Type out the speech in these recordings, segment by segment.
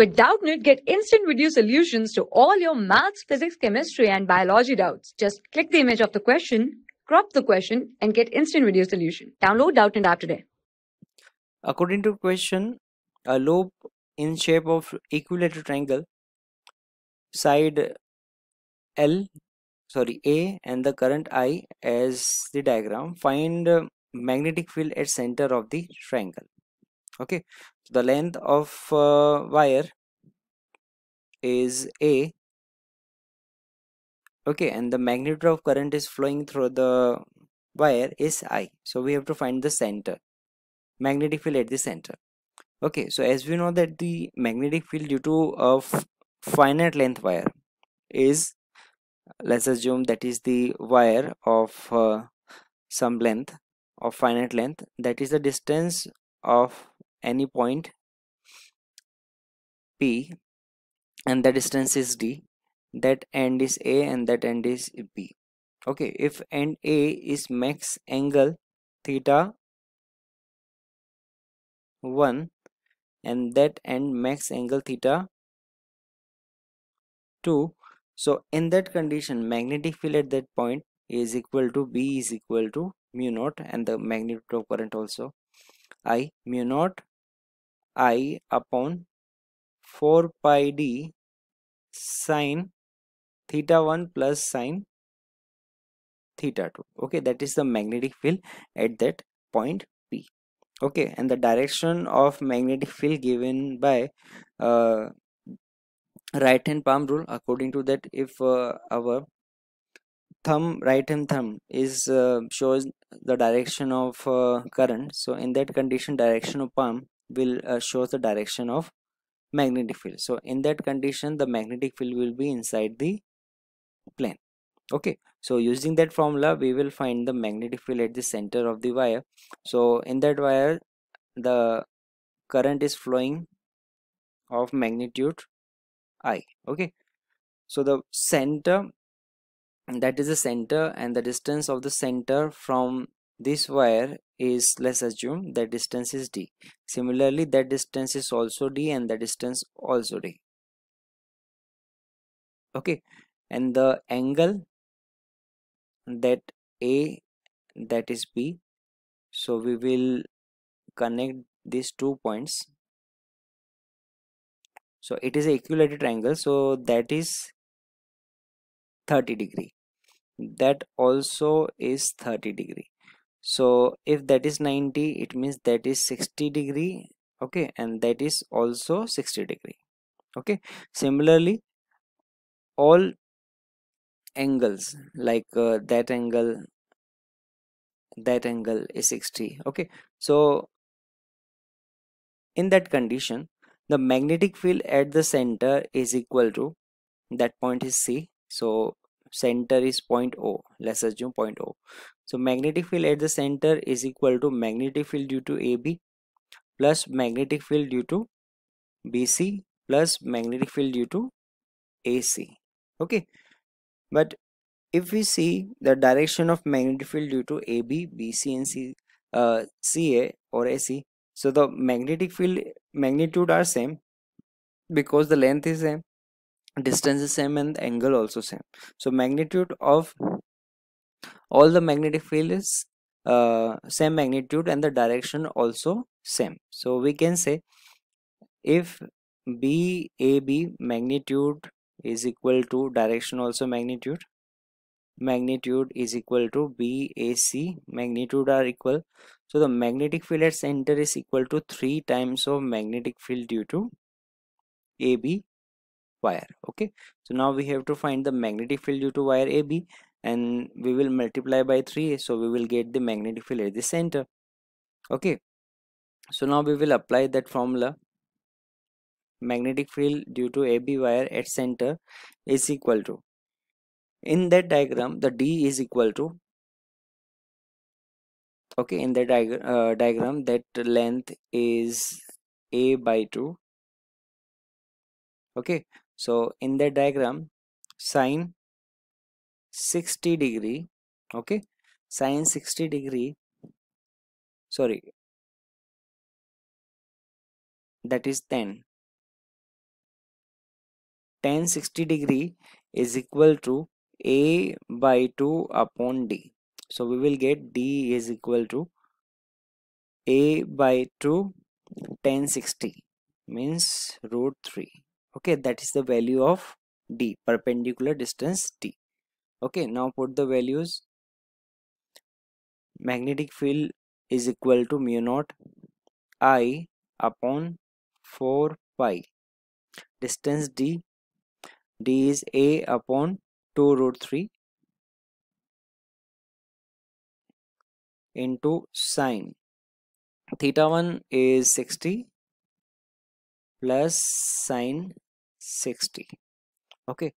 With Doubtnut, get instant video solutions to all your maths, physics, chemistry, and biology doubts. Just click the image of the question, crop the question, and get instant video solution. Download Doubtnut app today. According to question, a loop in shape of equilateral triangle, side L, sorry A, and the current I as the diagram. Find magnetic field at center of the triangle. Okay, so the length of uh, wire is A. Okay, and the magnitude of current is flowing through the wire is I. So we have to find the center magnetic field at the center okay so as we know that the magnetic field due to a finite length wire is let's assume that is the wire of uh, some length of finite length that is the distance of any point p and the distance is d that end is a and that end is b. Okay if end a is max angle theta 1 and that end max angle theta 2 so in that condition magnetic field at that point is equal to b is equal to mu naught and the magnitude of current also i mu naught i upon 4 pi d sine theta 1 plus sine theta 2 okay that is the magnetic field at that point P. okay and the direction of magnetic field given by uh, right hand palm rule according to that if uh, our thumb right hand thumb is uh, shows the direction of uh, current so in that condition direction of palm will uh, the direction of magnetic field. So in that condition the magnetic field will be inside the plane. Okay. So using that formula we will find the magnetic field at the center of the wire. So in that wire the current is flowing of magnitude i. Okay. So the center that is the center and the distance of the center from this wire is let's assume that distance is d. Similarly that distance is also d and the distance also d. Okay. And the angle that a that is b. So we will connect these two points. So it is a equilateral triangle so that is 30 degree. That also is 30 degree so if that is 90 it means that is 60 degree okay and that is also 60 degree okay. Similarly all angles like uh, that angle that angle is 60 okay. So in that condition the magnetic field at the center is equal to that point is c so center is point o let's assume point o so magnetic field at the center is equal to magnetic field due to ab plus magnetic field due to bc plus magnetic field due to ac okay but if we see the direction of magnetic field due to AB, BC and C, uh, CA or AC, so the magnetic field magnitude are same because the length is same, distance is same and angle also same. So magnitude of all the magnetic field is uh, same magnitude and the direction also same. So we can say if BAB magnitude is equal to direction also magnitude magnitude is equal to BAC magnitude are equal. So the magnetic field at center is equal to 3 times of magnetic field due to AB wire okay? So now we have to find the magnetic field due to wire AB and we will multiply by 3 so we will get the magnetic field at the center. Okay. So now we will apply that formula. Magnetic field due to AB wire at center is equal to in that diagram the D is equal to okay in diag uh, diagram that length is a by 2 okay. So in the diagram sine 60 degree okay? Sine 60 degree sorry. That is 10 tan 60 degree is equal to a by 2 upon d. So we will get d is equal to a by 2 tan 60 means root 3 okay? That is the value of d perpendicular distance d okay now put the values. Magnetic field is equal to mu naught i upon 4 pi. Distance d. D is a upon 2 root 3 into sine. Theta 1 is 60 plus sine 60 okay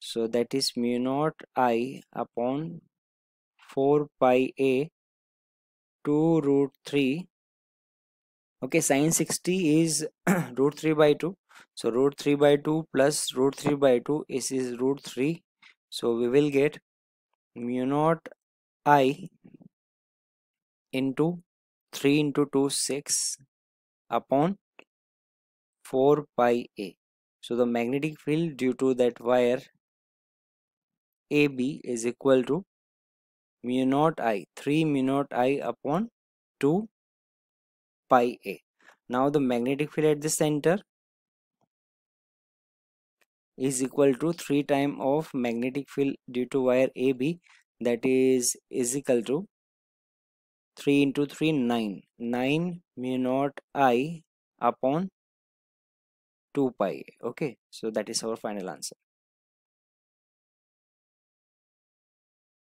so that is mu naught i upon 4 pi a 2 root 3 okay sine 60 is root 3 by 2 so root 3 by 2 plus root 3 by 2 is, is root 3 so we will get mu naught i into 3 into 2 6 upon 4 pi a. So the magnetic field due to that wire AB is equal to mu naught i 3 mu naught i upon 2 pi a. Now the magnetic field at the center is equal to 3 time of magnetic field due to wire AB that is is equal to 3 into 3 9 9 mu naught i upon 2 pi okay so that is our final answer